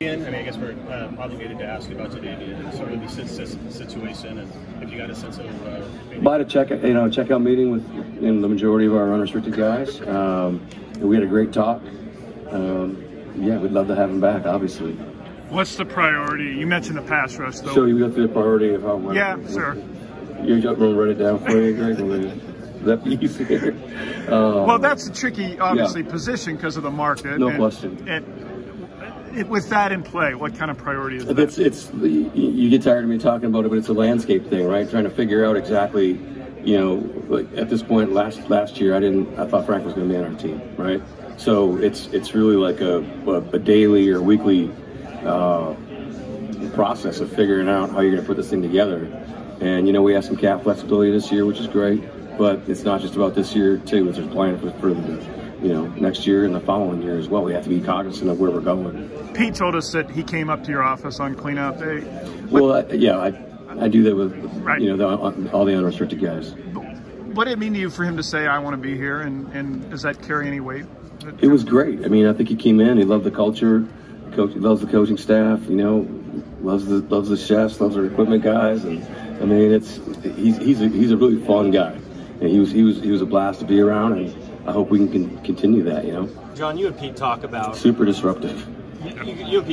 Ian, I mean, I guess we're um, obligated to ask about today and sort of the si- si- situation, and if you got a sense of. Uh, maybe- By the check, you know, checkout meeting with you know, the majority of our unrestricted guys. Um, we had a great talk. Um, yeah, we'd love to have him back, obviously. What's the priority? You mentioned the pass rush, though. So you go through the priority of how. yeah, sure. You're going to write it down for you, Gregg. That be easier? Um, Well, that's a tricky, obviously, position because of the market. No and, question. And it, with that in play, what kind of priority is that? It's it's you get tired of me talking about it, but it's a landscape thing, right? Trying to figure out exactly, you know, like at this point last last year, I didn't I thought Frank was going to be on our team, right? So it's it's really like a a, a daily or weekly uh, process of figuring out how you're going to put this thing together. And you know, we have some cap flexibility this year, which is great, but it's not just about this year too. It's just planning for, for the, you know next year and the following year as well. We have to be cognizant of where we're going. Pete told us that he came up to your office on cleanout day. Well, I, yeah, I, I do that with Right. you know the, all the unrestricted guys. What did it mean to you for him to say, I want to be here? And, and does that carry any weight? It was great. I mean, I think he came in. He loved the culture. Coach, he loves the coaching staff. You know, loves the loves the chefs, loves our equipment guys, and I mean, it's he's he's a, he's a really fun guy. And he was he was he was a blast to be around, and I hope we can continue that. You know, John, you and Pete talk about super disruptive. you, you and Pete